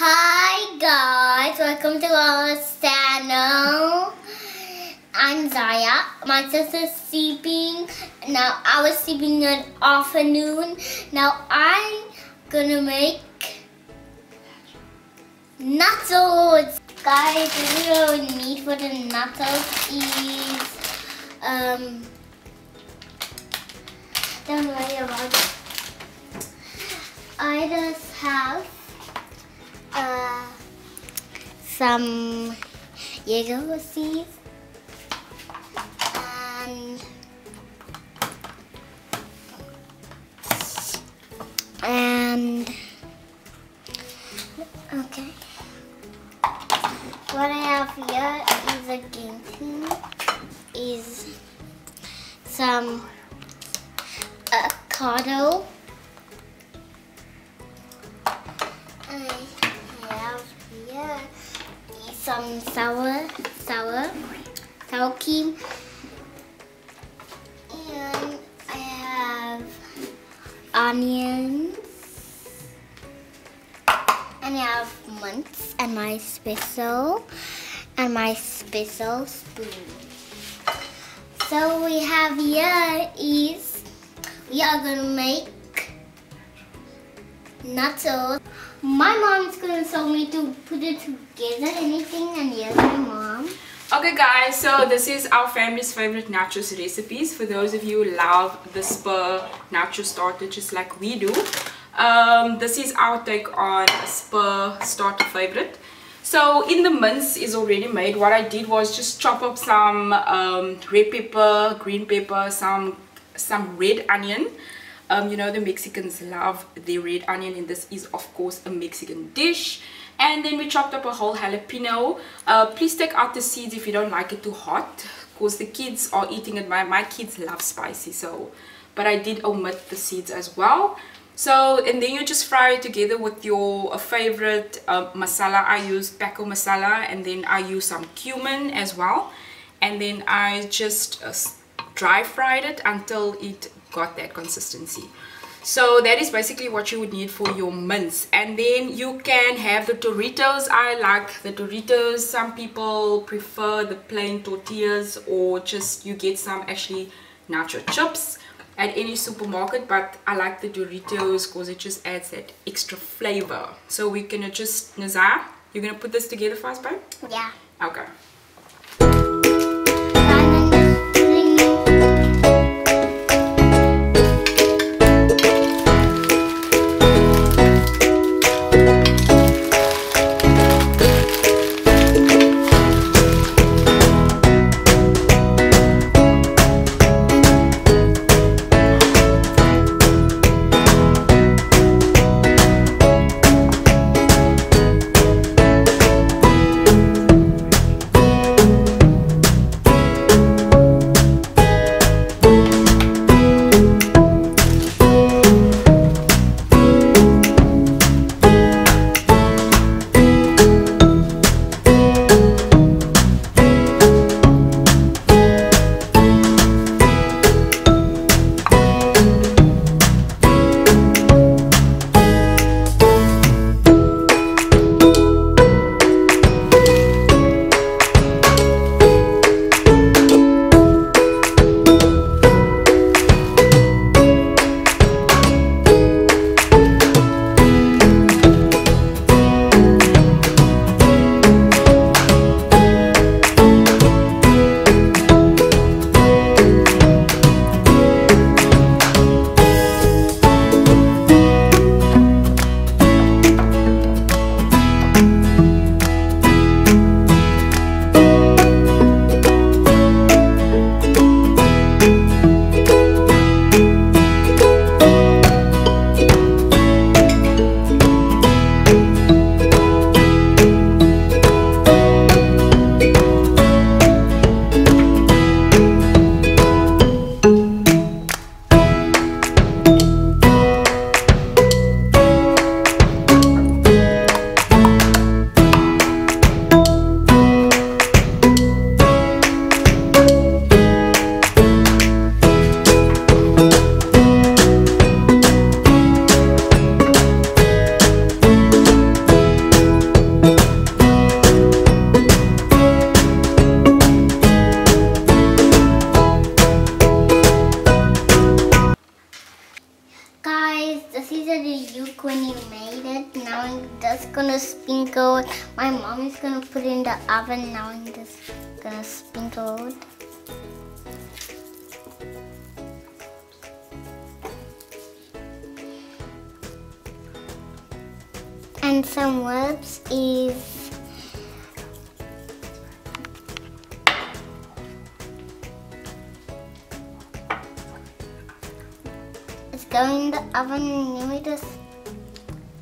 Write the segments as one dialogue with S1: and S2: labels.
S1: Hi guys, welcome to our channel. I'm Zya. My sister's sleeping. Now I was sleeping in afternoon. Now I'm gonna make nachos. Guys, what we need for the nachos is um don't worry about it. I just have uh, some Jaeger seeds and and okay. What I have here is a ginseng, is some avocado. Some sour, sour, sour cream, and I have onions, and I have mints and my spitzel, and my spitzel spoon. So we have here is we are gonna make nachos. My mom's gonna tell me to put it together, anything, and here's my mom.
S2: Okay guys, so this is our family's favorite nachos recipes. For those of you who love the spur nacho starter just like we do. Um, this is our take on a spur starter favorite. So in the mince is already made. What I did was just chop up some um, red pepper, green pepper, some some red onion. Um, you know the Mexicans love the red onion and this is of course a Mexican dish. And then we chopped up a whole jalapeno. Uh, please take out the seeds if you don't like it too hot because the kids are eating it. My, my kids love spicy so but I did omit the seeds as well. So, and then you just fry it together with your favorite uh, masala. I use Paco masala and then I use some cumin as well. And then I just uh, dry fried it until it got that consistency. So that is basically what you would need for your mince. And then you can have the Doritos. I like the Doritos. Some people prefer the plain tortillas or just you get some actually nacho chips at any supermarket but I like the Doritos because it just adds that extra flavor so we're gonna just Nazar you're gonna put this together for us babe?
S1: Yeah.
S2: okay You when you made it.
S1: Now I'm just gonna sprinkle it. My mom is gonna put it in the oven. Now I'm just gonna sprinkle it. And some herbs is going in the oven. Let me just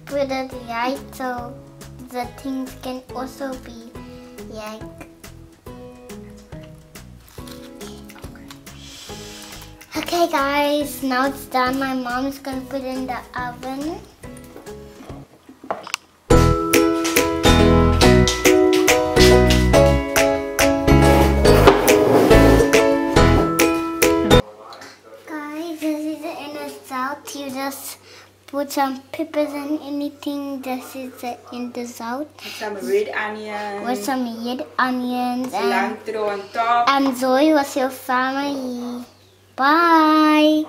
S1: put it right so the things can also be like Okay guys, now it's done. My mom is gonna put it in the oven. Put some peppers and anything. This uh, in the end result.
S2: Some red onion.
S1: With some red onions and,
S2: cilantro on top.
S1: and Zoe was your family. Bye.